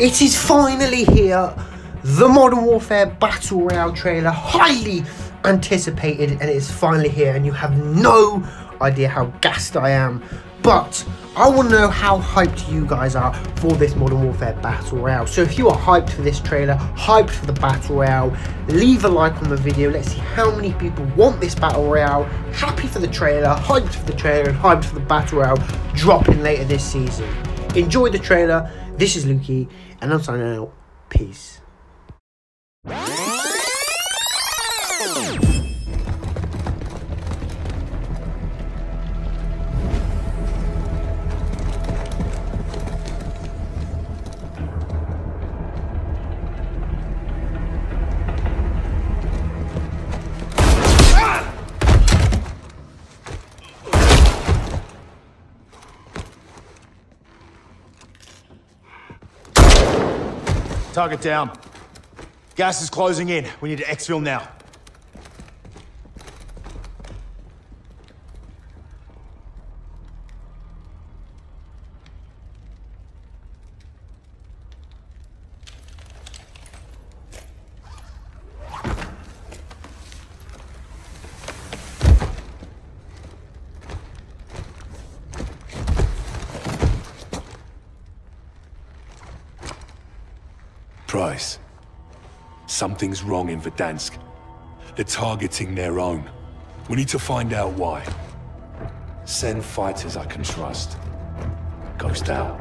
It is finally here. The Modern Warfare Battle Royale trailer, highly anticipated, and it is finally here. And you have no idea how gassed I am. But I want to know how hyped you guys are for this Modern Warfare Battle Royale. So if you are hyped for this trailer, hyped for the Battle Royale, leave a like on the video. Let's see how many people want this Battle Royale. Happy for the trailer, hyped for the trailer, and hyped for the Battle Royale dropping later this season. Enjoy the trailer. This is Lukey, and I'm signing out. Peace. Target down. Gas is closing in. We need to exfil now. Price. Something's wrong in Verdansk. They're targeting their own. We need to find out why. Send fighters I can trust. Ghost out.